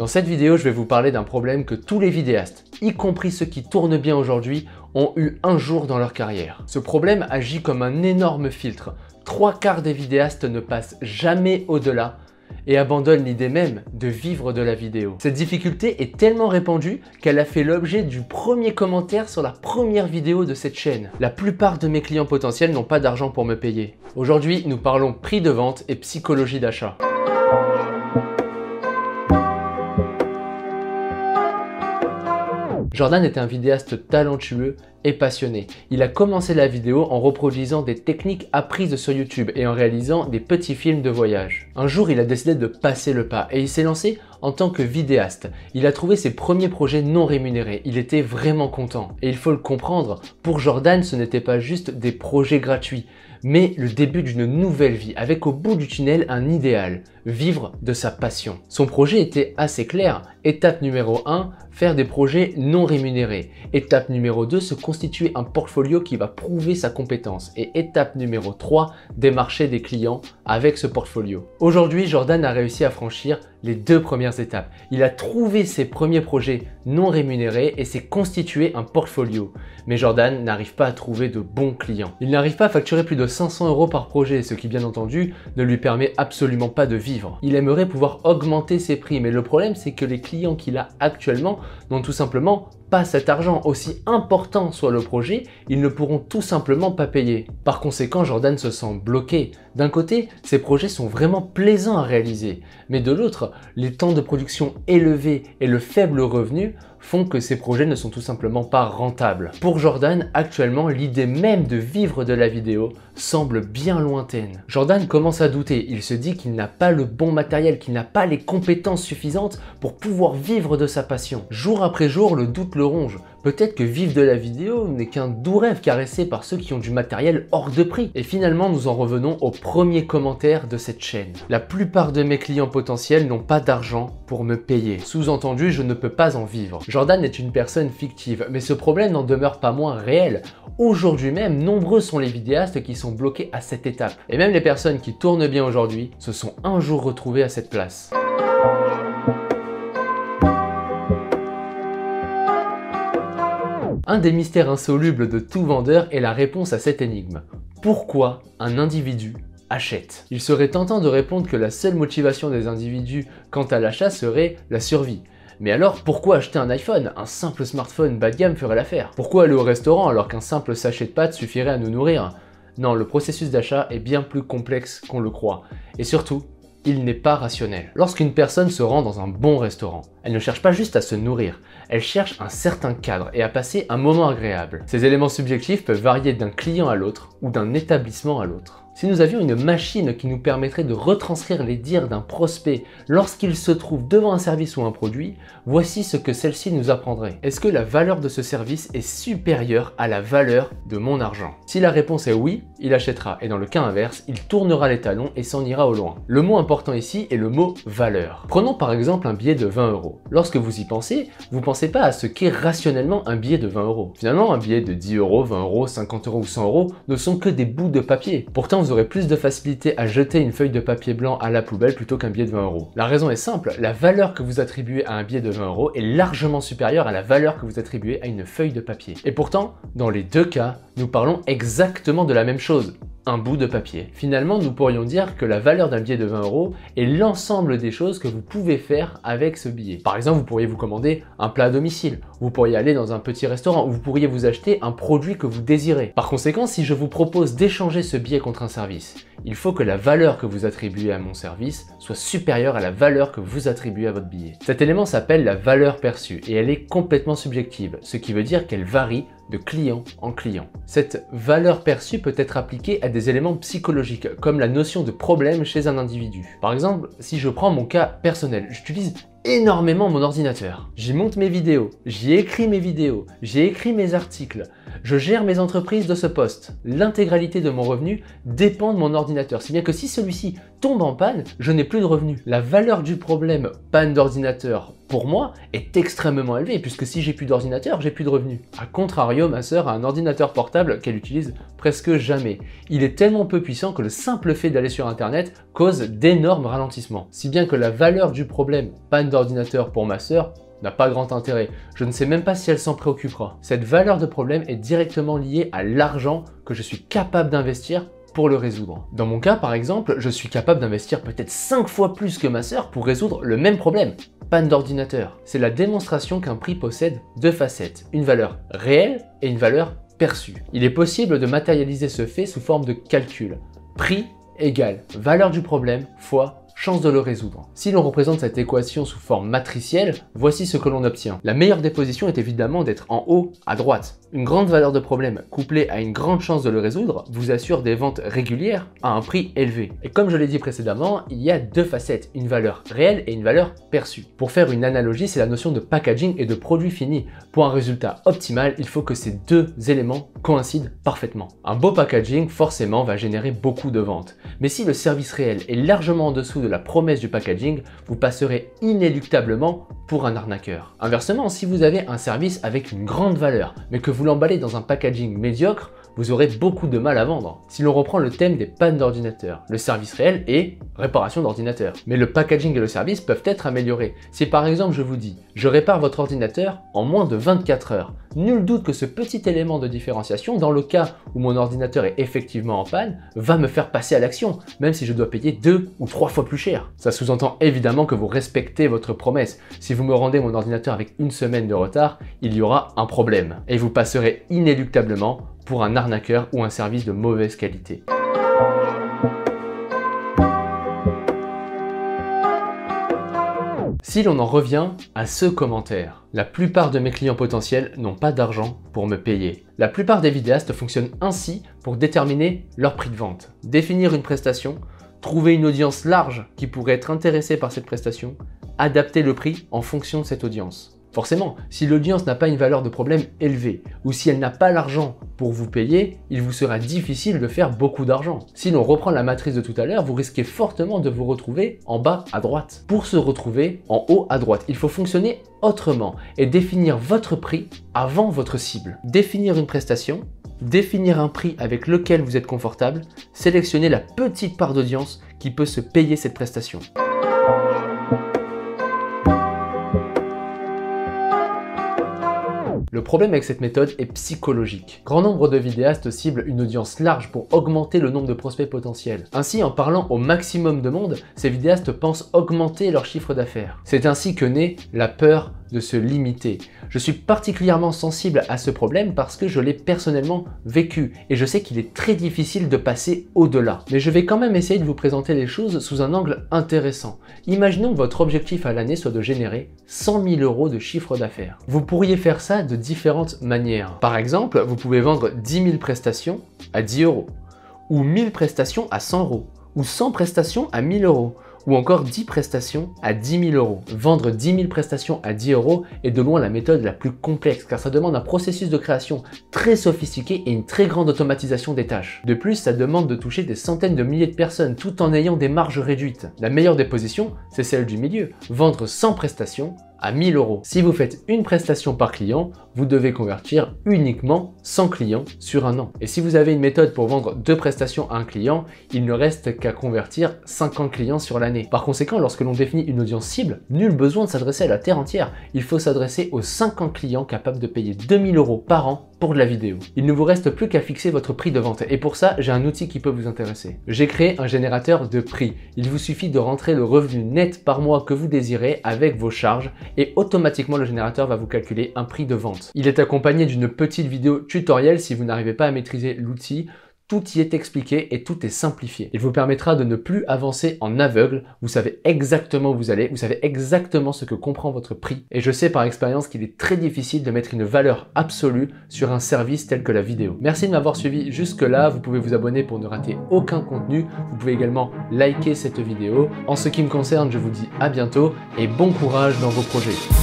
Dans cette vidéo, je vais vous parler d'un problème que tous les vidéastes, y compris ceux qui tournent bien aujourd'hui, ont eu un jour dans leur carrière. Ce problème agit comme un énorme filtre. Trois quarts des vidéastes ne passent jamais au-delà et abandonnent l'idée même de vivre de la vidéo. Cette difficulté est tellement répandue qu'elle a fait l'objet du premier commentaire sur la première vidéo de cette chaîne. La plupart de mes clients potentiels n'ont pas d'argent pour me payer. Aujourd'hui, nous parlons prix de vente et psychologie d'achat. Jordan est un vidéaste talentueux et passionné. Il a commencé la vidéo en reproduisant des techniques apprises sur YouTube et en réalisant des petits films de voyage. Un jour, il a décidé de passer le pas et il s'est lancé en tant que vidéaste. Il a trouvé ses premiers projets non rémunérés. Il était vraiment content. Et il faut le comprendre, pour Jordan, ce n'était pas juste des projets gratuits, mais le début d'une nouvelle vie avec au bout du tunnel un idéal, vivre de sa passion. Son projet était assez clair. Étape numéro 1, faire des projets non rémunérés. Étape numéro 2, se constituer un portfolio qui va prouver sa compétence. Et étape numéro 3, démarcher des clients avec ce portfolio. Aujourd'hui, Jordan a réussi à franchir les deux premières étapes. Il a trouvé ses premiers projets non rémunérés et s'est constitué un portfolio. Mais Jordan n'arrive pas à trouver de bons clients. Il n'arrive pas à facturer plus de 500 euros par projet, ce qui bien entendu ne lui permet absolument pas de vivre. Il aimerait pouvoir augmenter ses prix, mais le problème c'est que les clients qu'il a actuellement n'ont tout simplement pas cet argent, aussi important soit le projet, ils ne pourront tout simplement pas payer. Par conséquent, Jordan se sent bloqué. D'un côté, ces projets sont vraiment plaisants à réaliser, mais de l'autre, les temps de production élevés et le faible revenu font que ces projets ne sont tout simplement pas rentables. Pour Jordan, actuellement, l'idée même de vivre de la vidéo semble bien lointaine. Jordan commence à douter, il se dit qu'il n'a pas le bon matériel, qu'il n'a pas les compétences suffisantes pour pouvoir vivre de sa passion. Jour après jour, le doute le ronge. Peut-être que vivre de la vidéo n'est qu'un doux rêve caressé par ceux qui ont du matériel hors de prix. Et finalement, nous en revenons au premier commentaire de cette chaîne. La plupart de mes clients potentiels n'ont pas d'argent pour me payer. Sous-entendu, je ne peux pas en vivre. Jordan est une personne fictive, mais ce problème n'en demeure pas moins réel. Aujourd'hui même, nombreux sont les vidéastes qui sont bloqués à cette étape. Et même les personnes qui tournent bien aujourd'hui se sont un jour retrouvées à cette place. Un des mystères insolubles de tout vendeur est la réponse à cette énigme. Pourquoi un individu achète? Il serait tentant de répondre que la seule motivation des individus quant à l'achat serait la survie. Mais alors, pourquoi acheter un iPhone? Un simple smartphone bas de gamme ferait l'affaire. Pourquoi aller au restaurant alors qu'un simple sachet de pâtes suffirait à nous nourrir? Non, le processus d'achat est bien plus complexe qu'on le croit. Et surtout, il n'est pas rationnel. Lorsqu'une personne se rend dans un bon restaurant, elle ne cherche pas juste à se nourrir, elle cherche un certain cadre et à passer un moment agréable. Ces éléments subjectifs peuvent varier d'un client à l'autre ou d'un établissement à l'autre. Si nous avions une machine qui nous permettrait de retranscrire les dires d'un prospect lorsqu'il se trouve devant un service ou un produit, voici ce que celle-ci nous apprendrait. Est-ce que la valeur de ce service est supérieure à la valeur de mon argent? Si la réponse est oui, il achètera et dans le cas inverse, il tournera les talons et s'en ira au loin. Le mot important ici est le mot valeur. Prenons par exemple un billet de 20 euros. Lorsque vous y pensez, vous pensez pas à ce qu'est rationnellement un billet de 20 euros. Finalement, un billet de 10 euros, 20 euros, 50 euros ou 100 euros ne sont que des bouts de papier. Pourtant, vous aurez plus de facilité à jeter une feuille de papier blanc à la poubelle plutôt qu'un billet de 20 euros. La raison est simple, la valeur que vous attribuez à un billet de 20 euros est largement supérieure à la valeur que vous attribuez à une feuille de papier. Et pourtant, dans les deux cas, nous parlons exactement de la même chose un bout de papier. Finalement, nous pourrions dire que la valeur d'un billet de 20 euros est l'ensemble des choses que vous pouvez faire avec ce billet. Par exemple, vous pourriez vous commander un plat à domicile, vous pourriez aller dans un petit restaurant, ou vous pourriez vous acheter un produit que vous désirez. Par conséquent, si je vous propose d'échanger ce billet contre un service, il faut que la valeur que vous attribuez à mon service soit supérieure à la valeur que vous attribuez à votre billet. Cet élément s'appelle la valeur perçue et elle est complètement subjective, ce qui veut dire qu'elle varie de client en client. Cette valeur perçue peut être appliquée à des éléments psychologiques, comme la notion de problème chez un individu. Par exemple, si je prends mon cas personnel, j'utilise énormément mon ordinateur. J'y monte mes vidéos, j'y écris mes vidéos, j'y écris mes articles, je gère mes entreprises de ce poste. L'intégralité de mon revenu dépend de mon ordinateur, si bien que si celui-ci tombe en panne, je n'ai plus de revenus. La valeur du problème panne d'ordinateur, pour moi, est extrêmement élevé, puisque si j'ai plus d'ordinateur, j'ai plus de revenus. A contrario, ma sœur a un ordinateur portable qu'elle utilise presque jamais. Il est tellement peu puissant que le simple fait d'aller sur internet cause d'énormes ralentissements. Si bien que la valeur du problème panne d'ordinateur pour ma sœur n'a pas grand intérêt. Je ne sais même pas si elle s'en préoccupera. Cette valeur de problème est directement liée à l'argent que je suis capable d'investir pour le résoudre. Dans mon cas, par exemple, je suis capable d'investir peut-être 5 fois plus que ma sœur pour résoudre le même problème. Panne d'ordinateur. C'est la démonstration qu'un prix possède deux facettes, une valeur réelle et une valeur perçue. Il est possible de matérialiser ce fait sous forme de calcul. Prix égale valeur du problème fois chance de le résoudre. Si l'on représente cette équation sous forme matricielle, voici ce que l'on obtient. La meilleure des positions est évidemment d'être en haut à droite. Une grande valeur de problème couplée à une grande chance de le résoudre vous assure des ventes régulières à un prix élevé. Et comme je l'ai dit précédemment, il y a deux facettes, une valeur réelle et une valeur perçue. Pour faire une analogie, c'est la notion de packaging et de produit fini. Pour un résultat optimal, il faut que ces deux éléments coïncident parfaitement. Un beau packaging forcément va générer beaucoup de ventes. Mais si le service réel est largement en dessous de la promesse du packaging, vous passerez inéluctablement pour un arnaqueur. Inversement, si vous avez un service avec une grande valeur, mais que vous l'emballez dans un packaging médiocre, vous aurez beaucoup de mal à vendre. Si l'on reprend le thème des pannes d'ordinateur, le service réel est réparation d'ordinateur. Mais le packaging et le service peuvent être améliorés. Si par exemple je vous dis, je répare votre ordinateur en moins de 24 heures, nul doute que ce petit élément de différenciation, dans le cas où mon ordinateur est effectivement en panne, va me faire passer à l'action, même si je dois payer deux ou trois fois plus cher. Ça sous-entend évidemment que vous respectez votre promesse. Si vous me rendez mon ordinateur avec une semaine de retard, il y aura un problème. Et vous passerez inéluctablement pour un arnaqueur ou un service de mauvaise qualité. Si l'on en revient à ce commentaire, la plupart de mes clients potentiels n'ont pas d'argent pour me payer. La plupart des vidéastes fonctionnent ainsi pour déterminer leur prix de vente. Définir une prestation, trouver une audience large qui pourrait être intéressée par cette prestation, adapter le prix en fonction de cette audience. Forcément, si l'audience n'a pas une valeur de problème élevée, ou si elle n'a pas l'argent pour vous payer, il vous sera difficile de faire beaucoup d'argent. Si l'on reprend la matrice de tout à l'heure, vous risquez fortement de vous retrouver en bas à droite. Pour se retrouver en haut à droite, il faut fonctionner autrement et définir votre prix avant votre cible. Définir une prestation, définir un prix avec lequel vous êtes confortable, sélectionner la petite part d'audience qui peut se payer cette prestation. Le problème avec cette méthode est psychologique. Grand nombre de vidéastes ciblent une audience large pour augmenter le nombre de prospects potentiels. Ainsi, en parlant au maximum de monde, ces vidéastes pensent augmenter leur chiffre d'affaires. C'est ainsi que naît la peur de se limiter. Je suis particulièrement sensible à ce problème parce que je l'ai personnellement vécu et je sais qu'il est très difficile de passer au-delà. Mais je vais quand même essayer de vous présenter les choses sous un angle intéressant. Imaginons que votre objectif à l'année soit de générer 100 000 euros de chiffre d'affaires. Vous pourriez faire ça de différentes manières. Par exemple, vous pouvez vendre 10 000 prestations à 10 euros, ou 1000 prestations à 100 euros, ou 100 prestations à 1000 euros ou encore 10 prestations à 10 000 euros. Vendre 10 000 prestations à 10 euros est de loin la méthode la plus complexe car ça demande un processus de création très sophistiqué et une très grande automatisation des tâches. De plus, ça demande de toucher des centaines de milliers de personnes tout en ayant des marges réduites. La meilleure des positions, c'est celle du milieu. Vendre 100 prestations à 1000 euros. Si vous faites une prestation par client, vous devez convertir uniquement 100 clients sur un an. Et si vous avez une méthode pour vendre deux prestations à un client, il ne reste qu'à convertir 50 clients sur l'année. Par conséquent, lorsque l'on définit une audience cible, nul besoin de s'adresser à la terre entière. Il faut s'adresser aux 50 clients capables de payer 2000 euros par an pour de la vidéo. Il ne vous reste plus qu'à fixer votre prix de vente et pour ça, j'ai un outil qui peut vous intéresser. J'ai créé un générateur de prix. Il vous suffit de rentrer le revenu net par mois que vous désirez avec vos charges et automatiquement le générateur va vous calculer un prix de vente. Il est accompagné d'une petite vidéo tutoriel si vous n'arrivez pas à maîtriser l'outil tout y est expliqué et tout est simplifié. Il vous permettra de ne plus avancer en aveugle. Vous savez exactement où vous allez, vous savez exactement ce que comprend votre prix. Et je sais par expérience qu'il est très difficile de mettre une valeur absolue sur un service tel que la vidéo. Merci de m'avoir suivi jusque là. Vous pouvez vous abonner pour ne rater aucun contenu. Vous pouvez également liker cette vidéo. En ce qui me concerne, je vous dis à bientôt et bon courage dans vos projets.